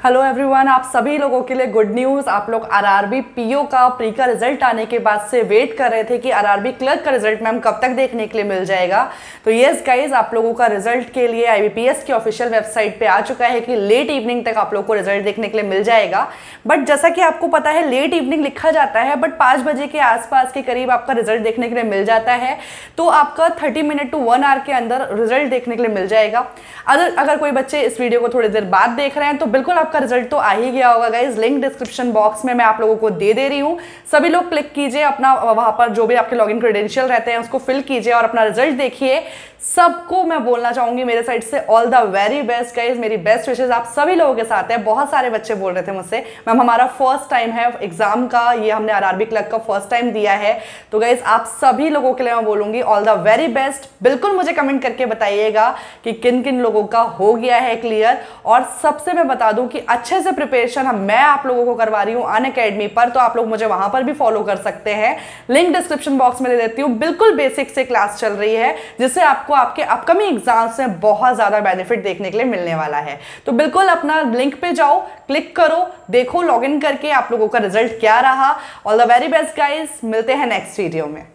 Hello everyone आप सभी लोगों के लिए गुड न्यूज़ आप लोग आरआरबी पीओ का प्री का रिज़ल्ट आने के बाद से वेट कर रहे थे कि आरआरबी क्लर्क का रिज़ल्ट मैम कब तक देखने के लिए मिल जाएगा। तो यस गाइज़ आप लोगों का रिज़ल्ट के लिए आईबीपीएस की ऑफिशियल वेबसाइट पे आ चुका है कि लेट इवनिंग तक आप लोग को रिज़ल्ट देखने के लिए मिल जाएगा। बट जैसा कि आपको पता है लेट इवनिंग लिखा जाता है बट पाँच बजे के आसपास के करीब आपका रिज़ल्ट देखने के लिए मिल जाता है। तो आपका thirty minute to one hour के अंदर रिज़ल्ट देखने के लिए मिल जाएगा। अगर अगर कोई बच्चे इस वीडियो को थोड़ी देर बाद देख रहे हैं तो बिल्कुल आपका रिज़ल्ट तो आ ही गया होगा गाइज़ लिंक डिस्क्रिप्शन बॉक्स में मैं आप लोगों को दे दे रही हूँ। सभी लोग क्लिक कीजिए अपना वहाँ पर जो भी आपके लॉगिन क्रेडेंशियल रहते हैं, उसको फिल कीजिए और अपना रिज़ल्ट देखिए। सबको मैं बोलना चाहूँगी मेरे साइड से all the very best guys मेरी बेस्ट विशेष आप सभी लोगों के साथ है। बहुत सारे बच्चे बोल रहे थे मुझसे, मैम, हमारा फ़र्स्ट टाइम है एग्ज़ाम का, ये हमने आरआरबी क्लर्क का फ़र्स्ट टाइम दिया है। तो गाइज़ आप सभी लोगों के लिए मैं बोलूँगी ऑल द वेरी बेस्ट बिल्कुल मुझे कमेंट करके बताइएगा कि किन किन लोगों का हो गया है क्लियर और सबसे मैं बता दूँ कि अच्छे से प्रिपरेशन मैं आप लोगों को करवा रही हूँ अन अकेडमी पर तो आप लोग मुझे वहाँ पर भी फॉलो कर सकते हैं। लिंक डिस्क्रिप्शन बॉक्स में दे देती हूँ। बिल्कुल बेसिक से क्लास चल रही है, जिससे आपको आपके अपकमिंग एग्ज़ाम्स में बहुत ज़्यादा बेनिफिट देखने के लिए मिलने वाला है। तो बिल्कुल अपना लिंक पे जाओ क्लिक करो, देखो लॉग करके आप लोगों का रिज़ल्ट क्या रहा। All the very best guys मिलते हैं नेक्स्ट वीडियो में।